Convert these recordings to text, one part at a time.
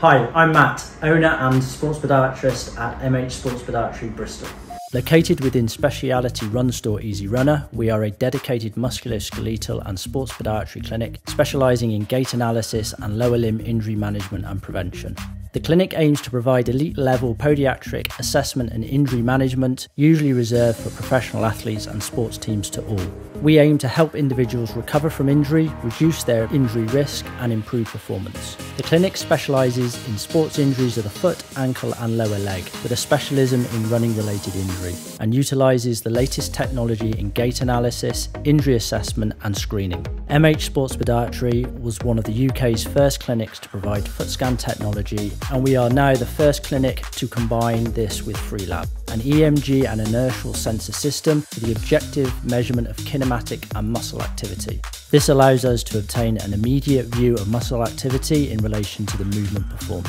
Hi, I'm Matt, owner and sports podiatrist at MH Sports Podiatry Bristol. Located within Speciality Run Store Easy Runner, we are a dedicated musculoskeletal and sports podiatry clinic specialising in gait analysis and lower limb injury management and prevention. The clinic aims to provide elite level podiatric assessment and injury management, usually reserved for professional athletes and sports teams to all. We aim to help individuals recover from injury, reduce their injury risk, and improve performance. The clinic specialises in sports injuries of the foot, ankle, and lower leg, with a specialism in running related injury, and utilises the latest technology in gait analysis, injury assessment, and screening. MH Sports Podiatry was one of the UK's first clinics to provide foot scan technology and we are now the first clinic to combine this with Freelab, an EMG and inertial sensor system for the objective measurement of kinematic and muscle activity. This allows us to obtain an immediate view of muscle activity in relation to the movement performed.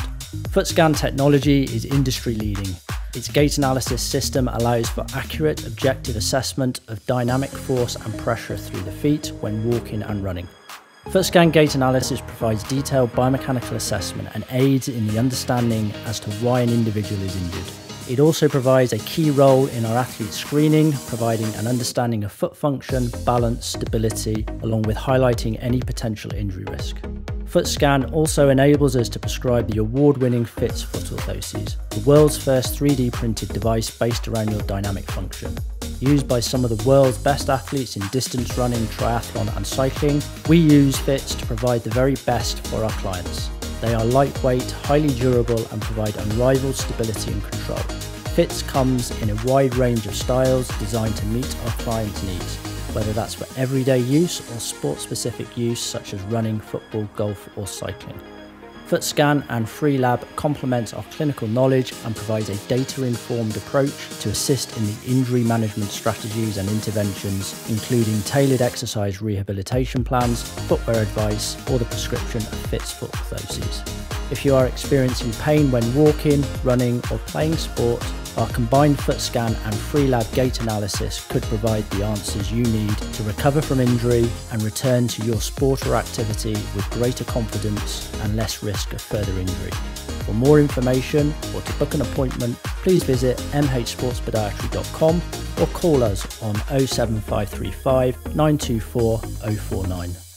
FootScan technology is industry leading. Its gait analysis system allows for accurate objective assessment of dynamic force and pressure through the feet when walking and running. FootScan gait analysis provides detailed biomechanical assessment and aids in the understanding as to why an individual is injured. It also provides a key role in our athlete screening, providing an understanding of foot function, balance, stability, along with highlighting any potential injury risk. FootScan also enables us to prescribe the award-winning Phits foot orthoses, the world's first 3D printed device based around your dynamic function used by some of the world's best athletes in distance running, triathlon, and cycling, we use Phits to provide the very best for our clients. They are lightweight, highly durable, and provide unrivaled stability and control. Phits comes in a wide range of styles designed to meet our clients' needs, whether that's for everyday use or sport specific use such as running, football, golf, or cycling. FootScan and FreeLab complements our clinical knowledge and provides a data-informed approach to assist in the injury management strategies and interventions, including tailored exercise rehabilitation plans, footwear advice, or the prescription of Phits foot orthoses. If you are experiencing pain when walking, running, or playing sport, our combined foot scan and FreeLab gait analysis could provide the answers you need to recover from injury and return to your sport or activity with greater confidence and less risk of further injury. For more information or to book an appointment, please visit mhsportspodiatry.com or call us on 07535 924 049.